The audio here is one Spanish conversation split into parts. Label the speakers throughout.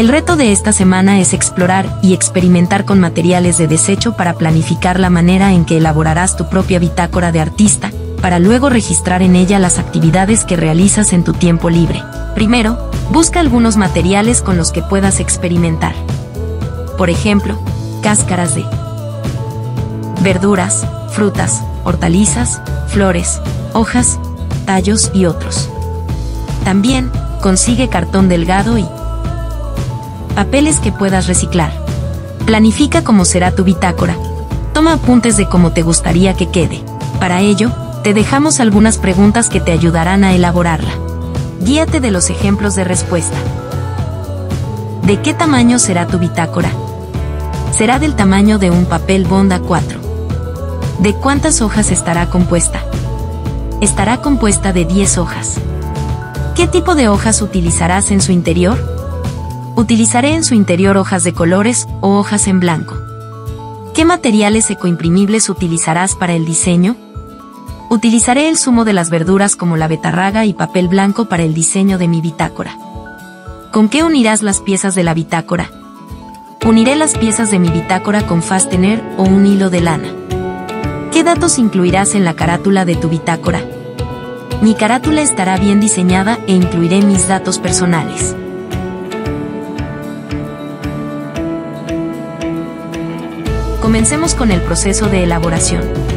Speaker 1: El reto de esta semana es explorar y experimentar con materiales de desecho para planificar la manera en que elaborarás tu propia bitácora de artista, para luego registrar en ella las actividades que realizas en tu tiempo libre. Primero, busca algunos materiales con los que puedas experimentar. Por ejemplo, cáscaras de verduras, frutas, hortalizas, flores, hojas, tallos y otros. También, consigue cartón delgado y papeles que puedas reciclar. Planifica cómo será tu bitácora. Toma apuntes de cómo te gustaría que quede. Para ello, te dejamos algunas preguntas que te ayudarán a elaborarla. Guíate de los ejemplos de respuesta. ¿De qué tamaño será tu bitácora? Será del tamaño de un papel Bonda 4. ¿De cuántas hojas estará compuesta? Estará compuesta de 10 hojas. ¿Qué tipo de hojas utilizarás en su interior? Utilizaré en su interior hojas de colores o hojas en blanco. ¿Qué materiales ecoimprimibles utilizarás para el diseño? Utilizaré el zumo de las verduras como la betarraga y papel blanco para el diseño de mi bitácora. ¿Con qué unirás las piezas de la bitácora? Uniré las piezas de mi bitácora con fastener o un hilo de lana. ¿Qué datos incluirás en la carátula de tu bitácora? Mi carátula estará bien diseñada e incluiré mis datos personales. Comencemos con el proceso de elaboración.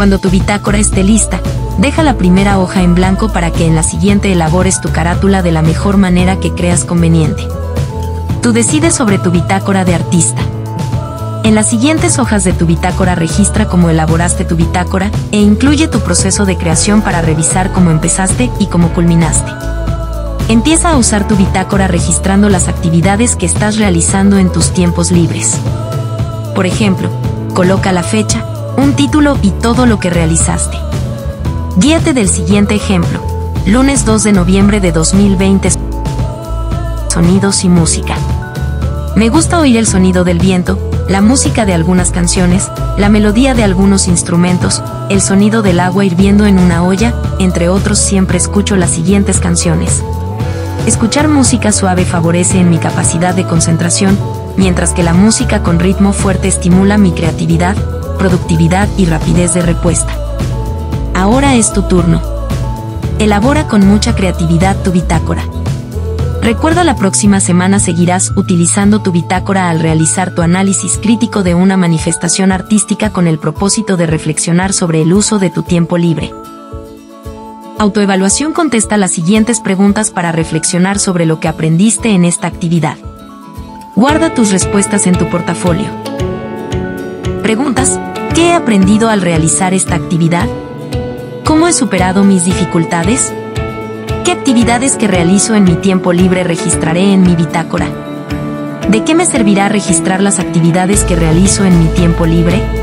Speaker 1: Cuando tu bitácora esté lista, deja la primera hoja en blanco para que en la siguiente elabores tu carátula de la mejor manera que creas conveniente. Tú decides sobre tu bitácora de artista. En las siguientes hojas de tu bitácora registra cómo elaboraste tu bitácora e incluye tu proceso de creación para revisar cómo empezaste y cómo culminaste. Empieza a usar tu bitácora registrando las actividades que estás realizando en tus tiempos libres. Por ejemplo, coloca la fecha, un título y todo lo que realizaste. Guíate del siguiente ejemplo. Lunes 2 de noviembre de 2020. Sonidos y música. Me gusta oír el sonido del viento, la música de algunas canciones, la melodía de algunos instrumentos, el sonido del agua hirviendo en una olla, entre otros siempre escucho las siguientes canciones. Escuchar música suave favorece en mi capacidad de concentración, mientras que la música con ritmo fuerte estimula mi creatividad, productividad y rapidez de respuesta. Ahora es tu turno. Elabora con mucha creatividad tu bitácora. Recuerda la próxima semana seguirás utilizando tu bitácora al realizar tu análisis crítico de una manifestación artística con el propósito de reflexionar sobre el uso de tu tiempo libre. Autoevaluación contesta las siguientes preguntas para reflexionar sobre lo que aprendiste en esta actividad. Guarda tus respuestas en tu portafolio. Preguntas. ¿Qué he aprendido al realizar esta actividad? ¿Cómo he superado mis dificultades? ¿Qué actividades que realizo en mi tiempo libre registraré en mi bitácora? ¿De qué me servirá registrar las actividades que realizo en mi tiempo libre?